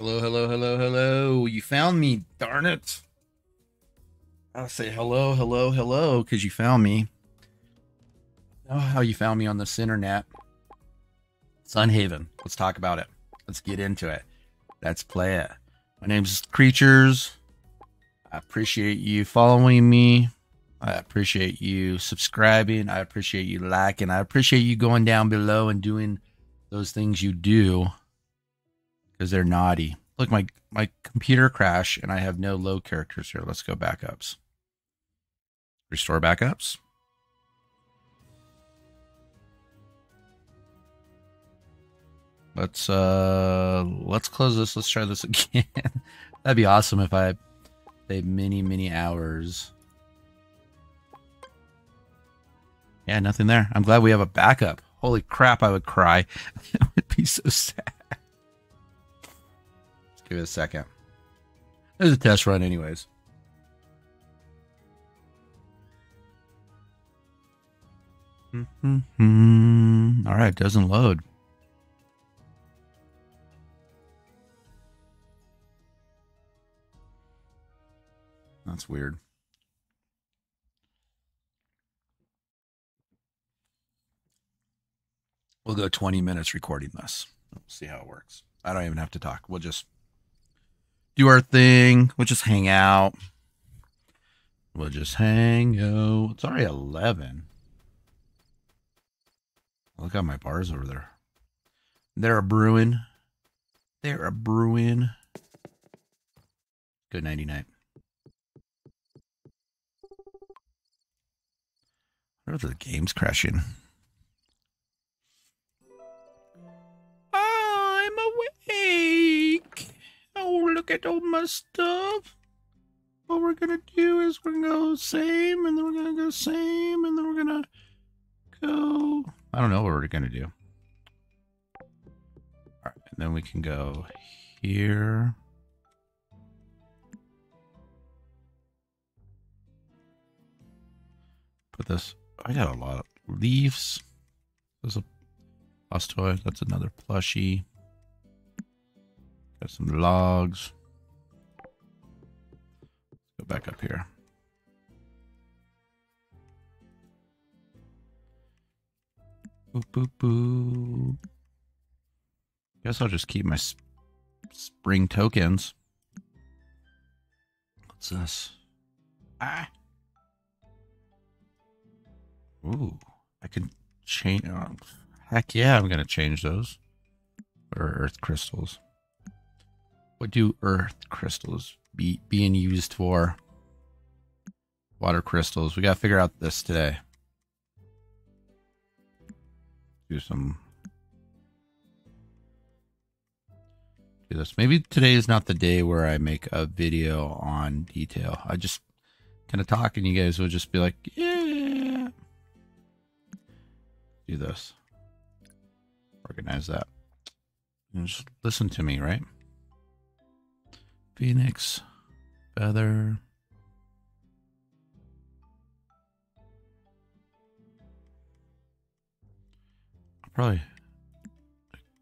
Hello, hello, hello, hello. You found me, darn it. I'll say hello, hello, hello, because you found me. Oh, how you found me on this internet. Sun Haven. Let's talk about it. Let's get into it. Let's play it. My name's Creatures. I appreciate you following me. I appreciate you subscribing. I appreciate you liking. I appreciate you going down below and doing those things you do because they're naughty. Look, my my computer crashed and I have no low characters here. Let's go backups. Restore backups. Let's uh let's close this. Let's try this again. That'd be awesome if I played many, many hours. Yeah, nothing there. I'm glad we have a backup. Holy crap, I would cry. it would be so sad. Give it a second. There's a test run, anyways. Mm-hmm. All right, doesn't load. That's weird. We'll go 20 minutes recording this. We'll see how it works. I don't even have to talk. We'll just do our thing. We'll just hang out. We'll just hang out. It's already 11. Look at my bars over there. They're a brewing. They're a brewing. Good 99. What if the game's crashing? I'm awake. At all my stuff. What we're gonna do is we're gonna go same, and then we're gonna go same, and then we're gonna go. I don't know what we're gonna do. All right, and then we can go here. Put this. I got a lot of leaves. There's a plus toy. That's another plushie. Got some logs. Back up here. Boop, boop, boop. Guess I'll just keep my sp- spring tokens. What's this? Ah. Ooh, I can change. Oh, heck yeah, I'm gonna change those. Earth crystals. What do earth crystals be being used for? Water crystals. We gotta figure out this today. Do some. Do this. Maybe today is not the day where I make a video on detail. I just kind of talk, and you guys will just be like, "Yeah." Do this. Organize that. And just listen to me, right? Phoenix, feather. I'll probably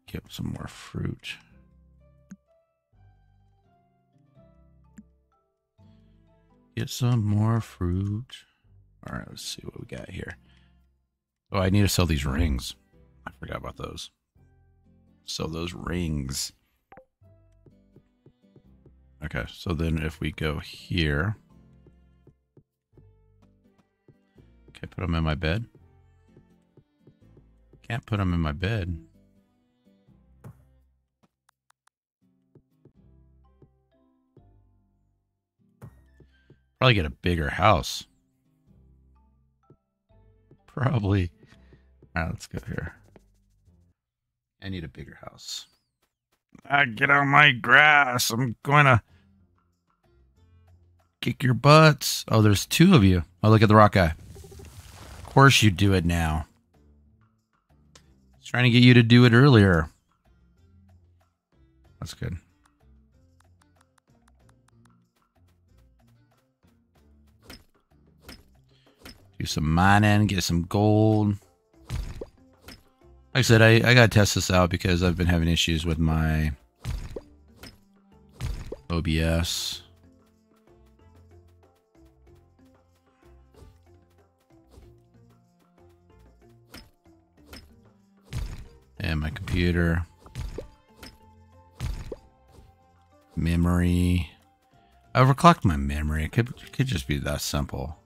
get some more fruit. Get some more fruit. All right, let's see what we got here. Oh, I need to sell these rings. I forgot about those. Sell those rings. Okay, so then if we go here. Okay, put them in my bed. Can't put them in my bed. Probably get a bigger house. Probably. All right, let's go here. I need a bigger house. I get on my grass. I'm going to kick your butts. Oh, there's two of you. Oh, look at the rock guy. Of course you do it now. I was trying to get you to do it earlier. That's good. Do some mining, get some gold. Like I said, I, I gotta test this out because I've been having issues with my OBS. And my computer. Memory. I overclocked my memory. It could, it could just be that simple.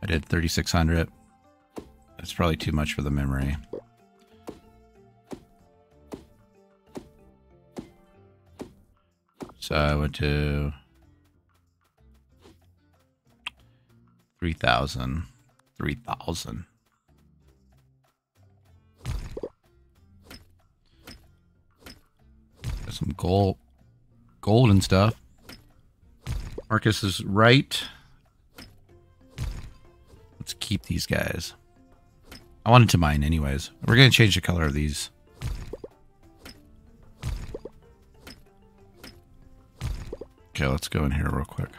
I did 3600. That's probably too much for the memory. So I went to 3,000. 3,000. Some gold, gold and stuff. Marcus is right. Let's keep these guys. I wanted to mine anyways. We're going to change the color of these. Okay, let's go in here real quick.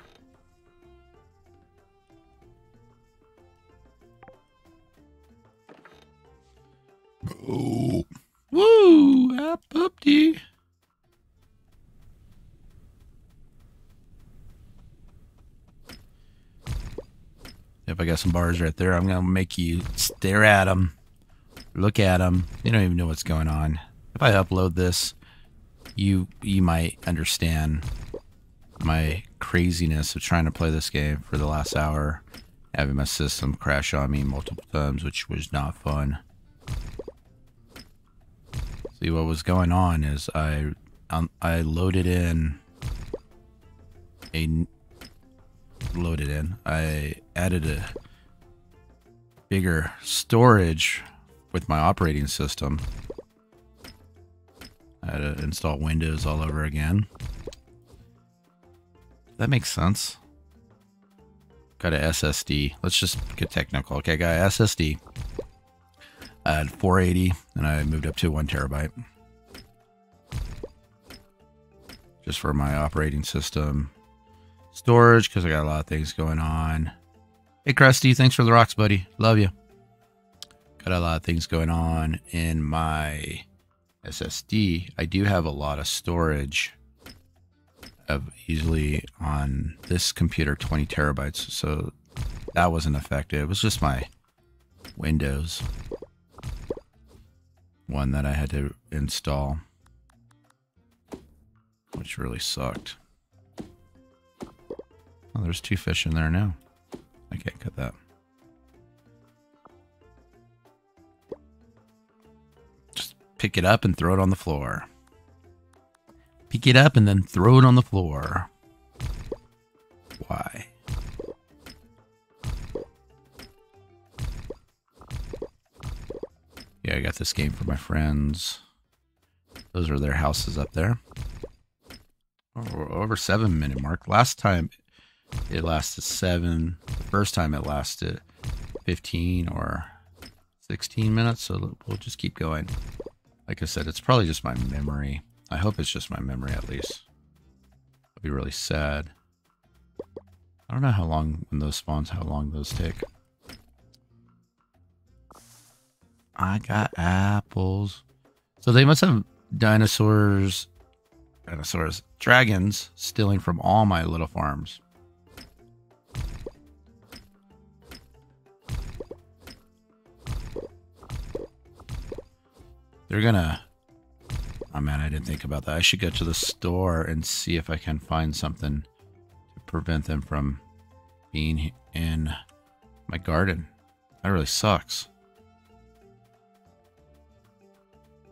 Got some bars right there, I'm going to make you stare at them. Look at them. You don't even know what's going on. If I upload this, you you might understand my craziness of trying to play this game for the last hour, having my system crash on me multiple times, which was not fun. See what was going on is I um, I loaded in a loaded in. I added a bigger storage with my operating system. I had to install Windows all over again. That makes sense. Got a SSD. Let's just get technical. Okay, got a SSD. I had 480 and I moved up to one terabyte. Just for my operating system storage because I got a lot of things going on. Hey, Krusty, thanks for the rocks, buddy. Love you. Got a lot of things going on in my SSD. I do have a lot of storage of easily on this computer 20 terabytes, so that wasn't affected. It was just my Windows one that I had to install, which really sucked. Oh, there's two fish in there now. I can't cut that. Just pick it up and throw it on the floor. Pick it up and then throw it on the floor. Why? Yeah, I got this game for my friends. Those are their houses up there. Over seven minute mark. Last time it lasted seven. First time it lasted 15 or 16 minutes. So we'll just keep going. Like I said, it's probably just my memory. I hope it's just my memory at least. I'd be really sad. I don't know how long when those spawns, how long those take. I got apples. So they must have dinosaurs, dinosaurs, dragons stealing from all my little farms. They're gonna... Oh man, I didn't think about that. I should go to the store and see if I can find something to prevent them from being in my garden. That really sucks.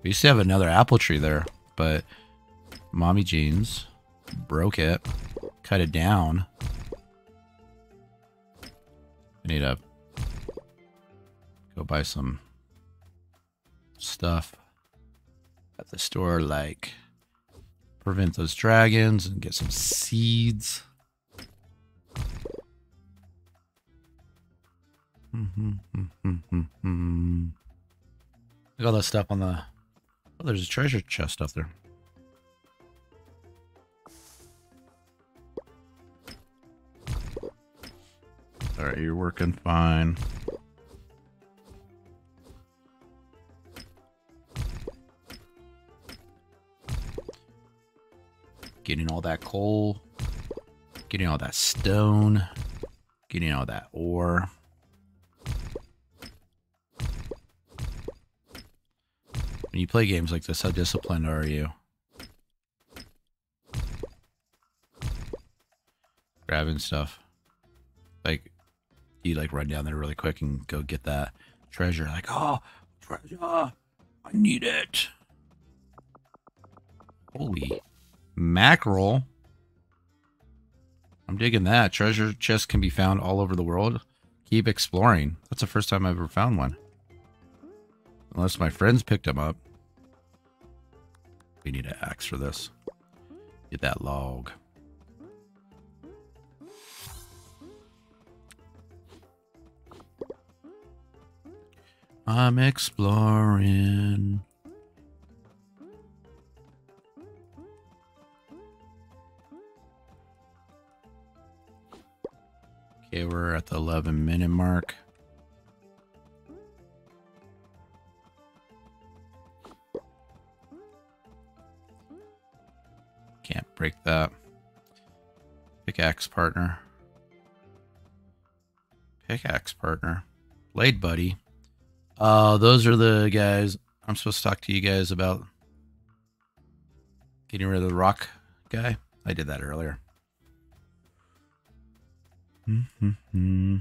We used to have another apple tree there, but Mommy Jeans broke it, cut it down. I need to go buy some stuff at the store, like prevent those dragons and get some seeds. Look at all that stuff on the. Oh, there's a treasure chest up there. All right, you're working fine. Getting all that coal. Getting all that stone. Getting all that ore. When you play games like this, how disciplined are you? Grabbing stuff. Like, you like run down there really quick and go get that treasure. Like, oh, treasure. I need it. Holy mackerel. I'm digging that. Treasure chests can be found all over the world. Keep exploring. That's the first time I've ever found one. Unless my friends picked them up. We need an axe for this. Get that log. I'm exploring. Okay, we're at the 11 minute mark. Can't break that. Pickaxe partner. Pickaxe partner. Blade buddy. Uh, those are the guys I'm supposed to talk to you guys about getting rid of the rock guy. I did that earlier. Mm-hmm.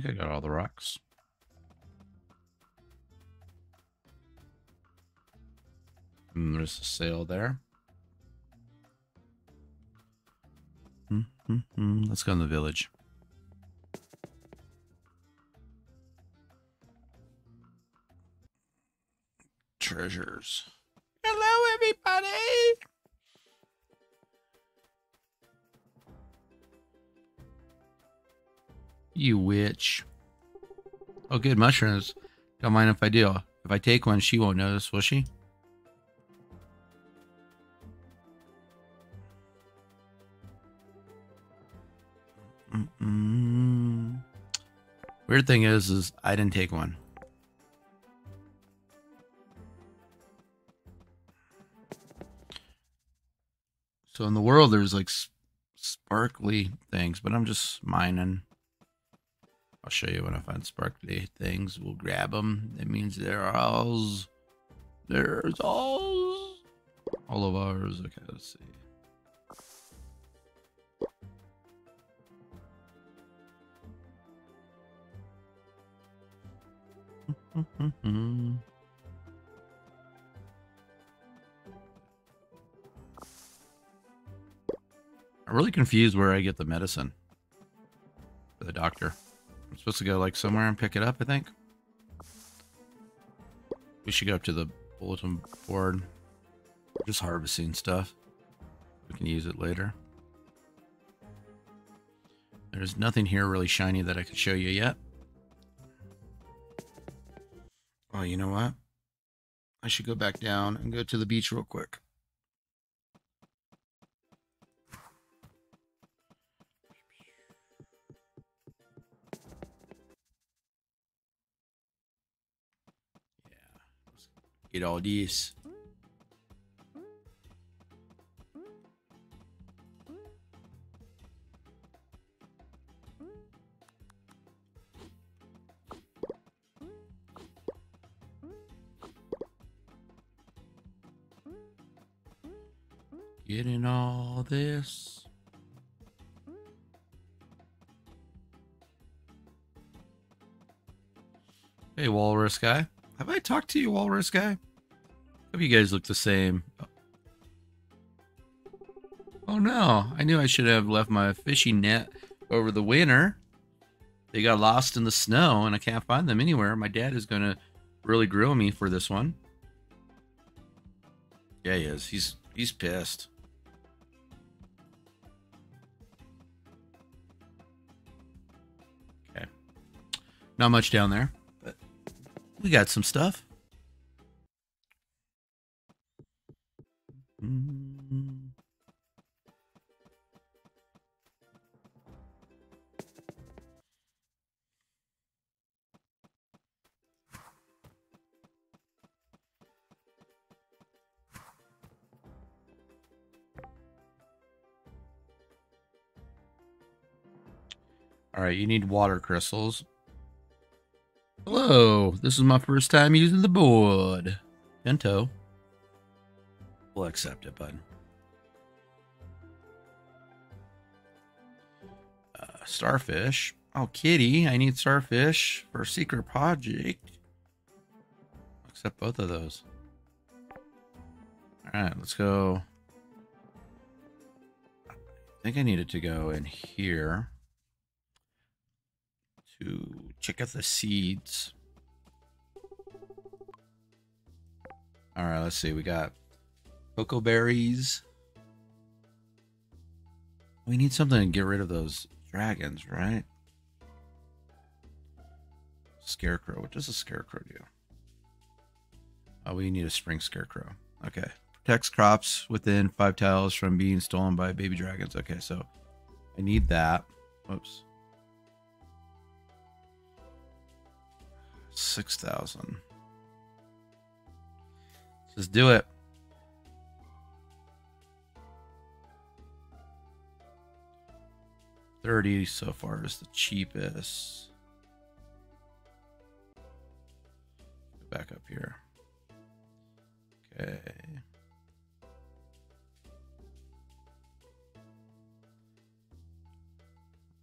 Think I got all the rocks. And there's a sail there. Mm-hmm. Let's go in the village. Treasures. Hello, everybody! You witch. Oh, good mushrooms. Don't mind if I do. If I take one, she won't notice, will she? Mm -mm. Weird thing is, is I didn't take one. So in the world, there's like sparkly things, but I'm just mining. I'll show you when I find sparkly things. We'll grab them. That means they're ours. There's all, all of ours. Okay, let's see. I'm really confused where I get the medicine for the doctor. I'm supposed to go like somewhere and pick it up, I think. We should go up to the bulletin board. Just harvesting stuff. We can use it later. There's nothing here really shiny that I can show you yet. Oh, you know what? I should go back down and go to the beach real quick. Get all this. Getting all this. Hey, Walrus guy. Talked to you, Walrus guy? Hope you guys look the same. Oh no, I knew I should have left my fishing net over the winter. They got lost in the snow and I can't find them anywhere. My dad is going to really grill me for this one. Yeah, he is. He's he's pissed. Okay. Not much down there, we got some stuff. All right, you need water crystals. Hello, this is my first time using the board. Bento. We'll accept it, bud. Uh, starfish. Oh, kitty, I need starfish for secret project. Accept both of those. All right, let's go. I think I needed to go in here to check out the seeds. All right, let's see. We got cocoa berries. We need something to get rid of those dragons, right? Scarecrow. What does a scarecrow do? Oh, we need a spring scarecrow. Okay. Protects crops within five tiles from being stolen by baby dragons. Okay, so I need that. Whoops. 6,000. Let's do it. Thirty so far is the cheapest. Back up here. Okay.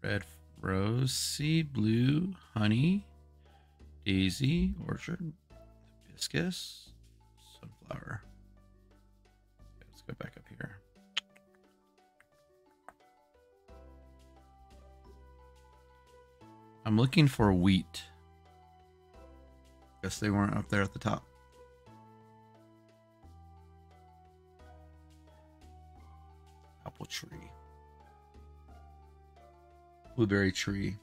Red rose sea blue honey, daisy, orchard, hibiscus, sunflower. Okay, let's go back up here. I'm looking for wheat. Guess they weren't up there at the top. Apple tree. Blueberry tree.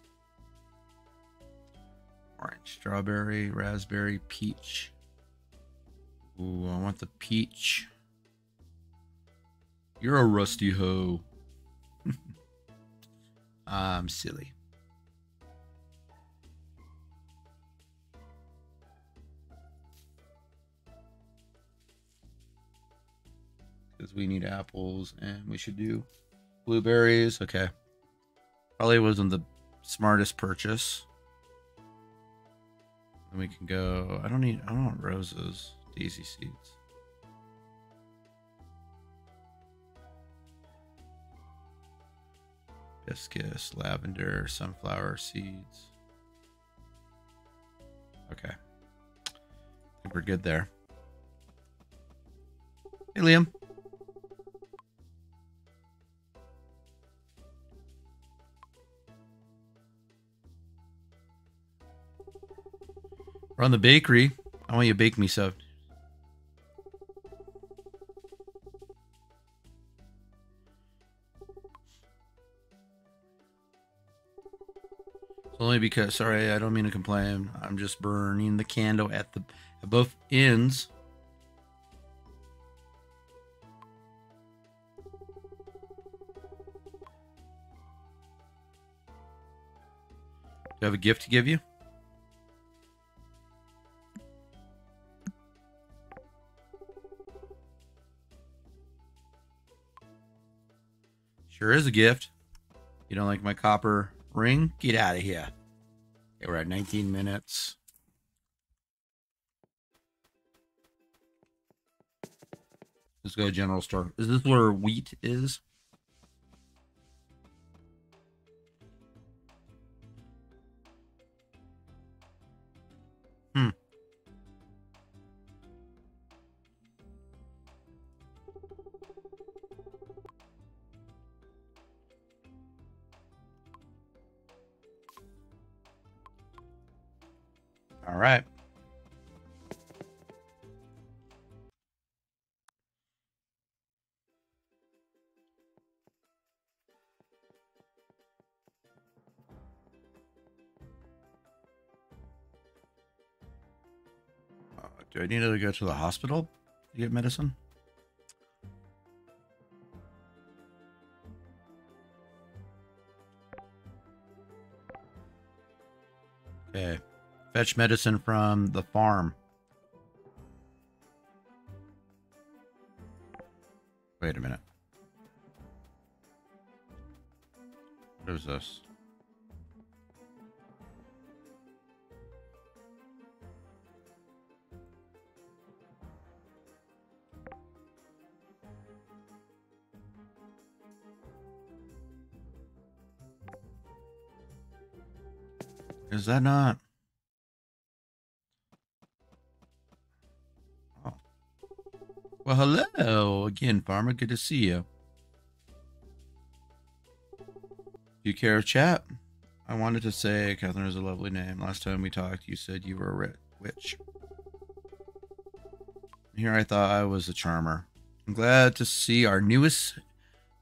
Orange, strawberry, raspberry, peach. Ooh, I want the peach. You're a rusty hoe. I'm silly. Because we need apples and we should do blueberries. Okay. Probably wasn't the smartest purchase. And we can go. I don't need. I don't want roses. Daisy seeds. Hibiscus, lavender, sunflower seeds. Okay. I think we're good there. Hey, Liam. We're on the bakery. I want you to bake me some. Only because sorry, I don't mean to complain. I'm just burning the candle at the at both ends. Do I have a gift to give you? Sure is a gift. You don't like my copper ring? Get out of here. Okay, we're at 19 minutes. Let's go general store. Is this where wheat is? All right. Uh, do I need to go to the hospital to get medicine? Fetch medicine from the farm. Wait a minute. What is this? Is that not? Well, hello again, farmer. Good to see you. You care to chat? I wanted to say Catherine is a lovely name. Last time we talked, you said you were a witch. Here I thought I was a charmer. I'm glad to see our newest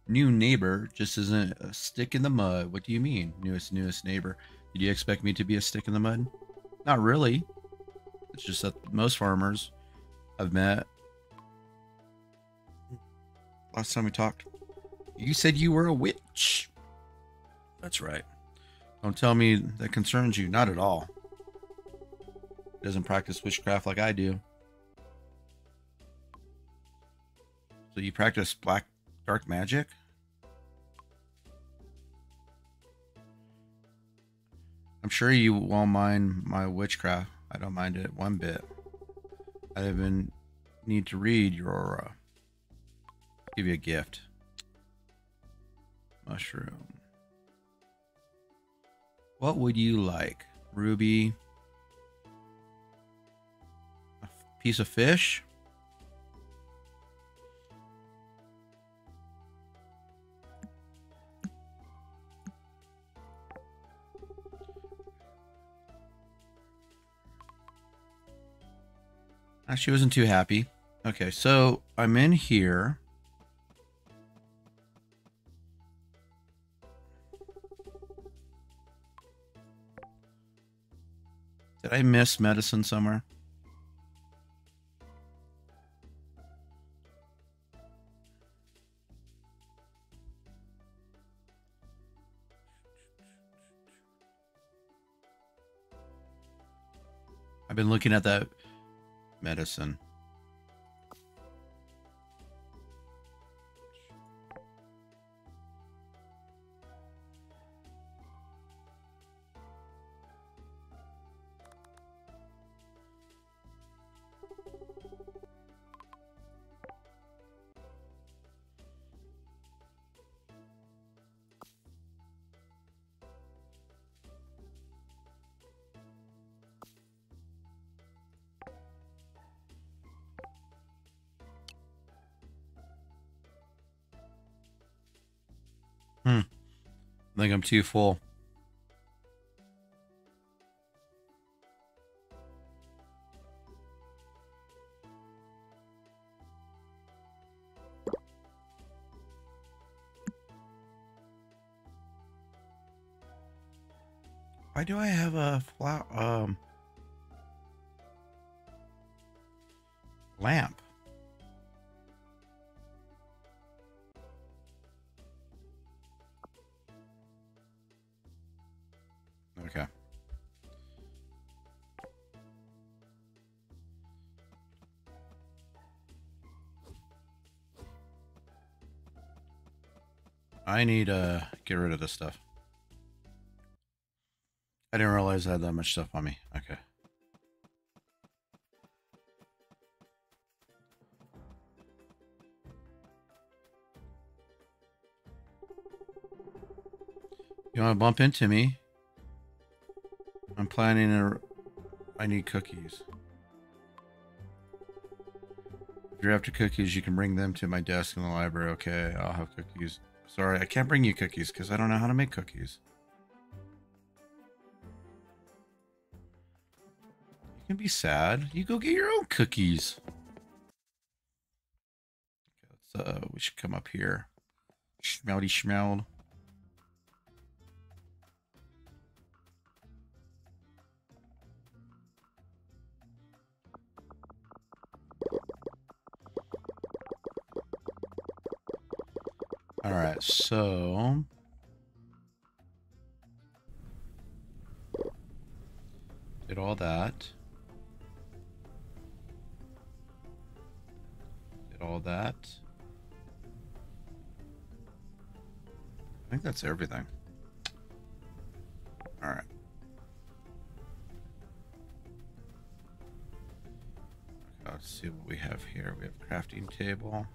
new neighbor just isn't a stick in the mud. What do you mean, newest newest neighbor? Did you expect me to be a stick in the mud? Not really. It's just that most farmers I've met. Last time we talked, you said you were a witch. That's right. Don't tell me that concerns you. Not at all. Doesn't practice witchcraft like I do. So you practice black dark magic? I'm sure you won't mind my witchcraft. I don't mind it one bit. I even need to read your uh, give you a gift. Mushroom. What would you like? Ruby? A piece of fish? Uh, She wasn't too happy. Okay, so I'm in here. Did I miss medicine somewhere? I've been looking at that medicine. I think I'm too full. Why do I have a flower um lamp? I need to get rid of this stuff. I didn't realize I had that much stuff on me. Okay. You want to bump into me? I'm planning a. I need cookies. If you're after cookies, you can bring them to my desk in the library. Okay, I'll have cookies. Sorry, I can't bring you cookies because I don't know how to make cookies. You can be sad. You go get your own cookies. Okay, let's, uh, we should come up here. Schmeldy schmeld. All right, so did all that. Did all that. I think that's everything. All right. Okay, let's see what we have here. We have crafting table.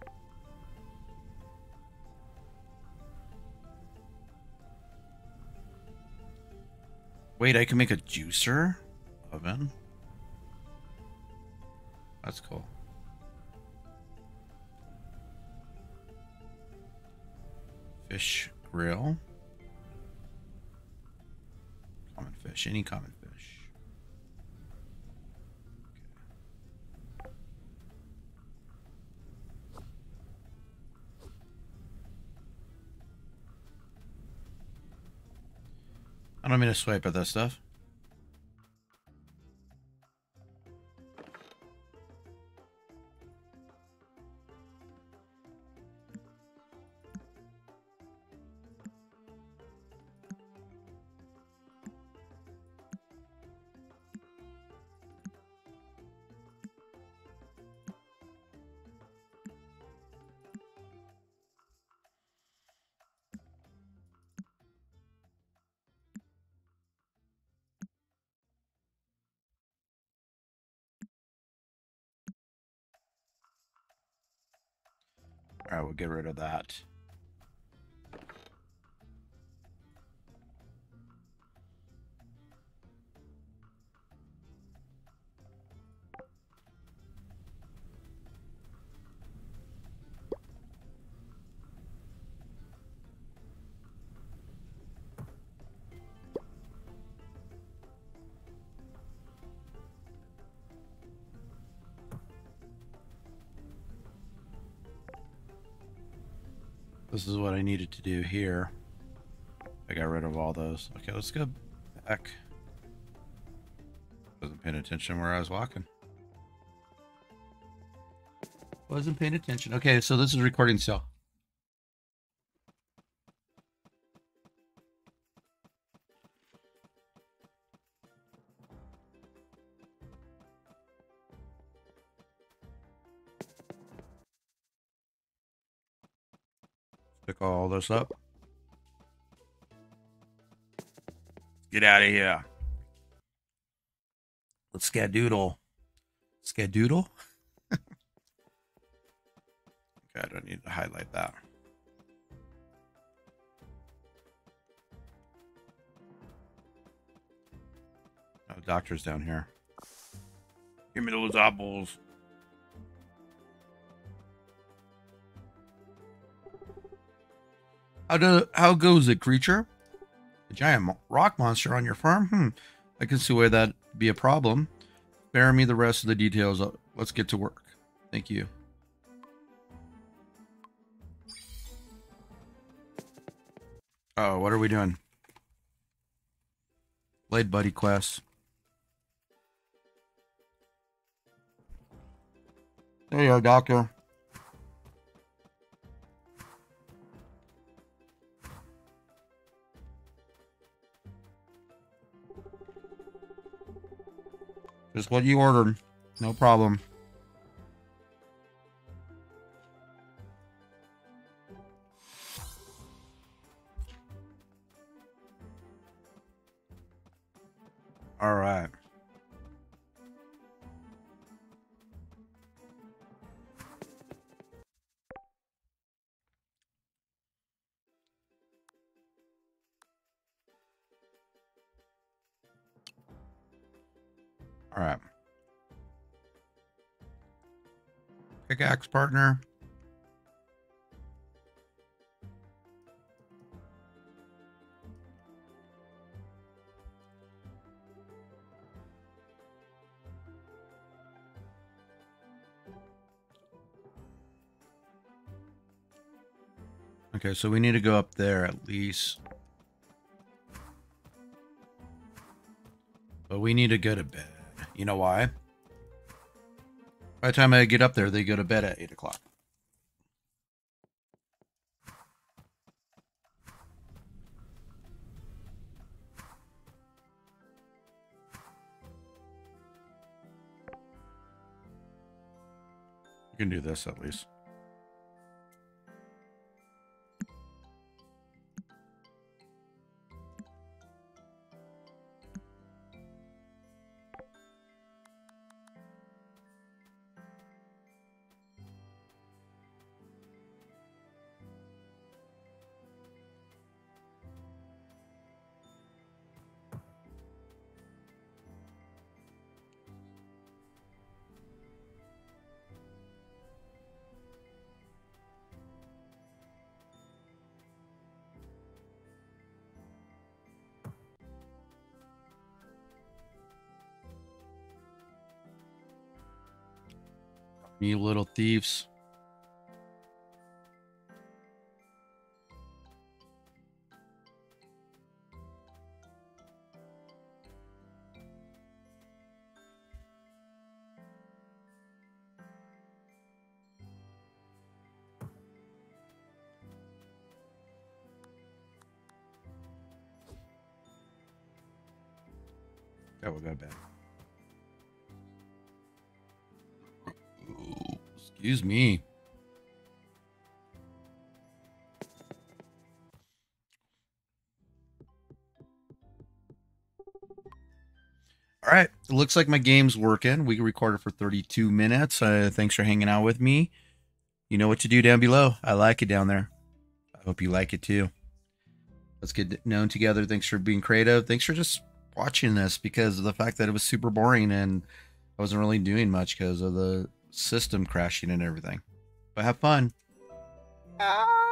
Wait, I can make a juicer oven. That's cool. Fish grill. Common fish, any common fish. I don't mean to swipe at that stuff. Get rid of that. This is what I needed to do here. I got rid of all those. Okay, let's go back. Wasn't paying attention where I was walking. Wasn't paying attention. Okay, so this is recording cell. This up. Get out of here. Let's skadoodle. Skadoodle? okay, I don't need to highlight that. Oh, doctor's down here. Give me those apples. How do how goes it, creature? A giant rock monster on your farm? Hmm. I can see why that'd be a problem. Spare me the rest of the details. Uh, Let's get to work. Thank you. Oh, what are we doing? Blade Buddy quest. There you are, Doctor. Just what you ordered. No problem. All right. pickaxe partner. Okay, so we need to go up there at least. But we need to go to bed. You know why? By the time I get up there, they go to bed at 8 o'clock. You can do this at least. You little thieves. That will go bad. Excuse me. All right, it looks like my game's working. We recorded for 32 minutes. Uh, thanks for hanging out with me. You know what to do down below. I like it down there. I hope you like it too. Let's get known together. Thanks for being creative. Thanks for just watching this because of the fact that it was super boring and I wasn't really doing much because of the system crashing and everything. But have fun. Ah.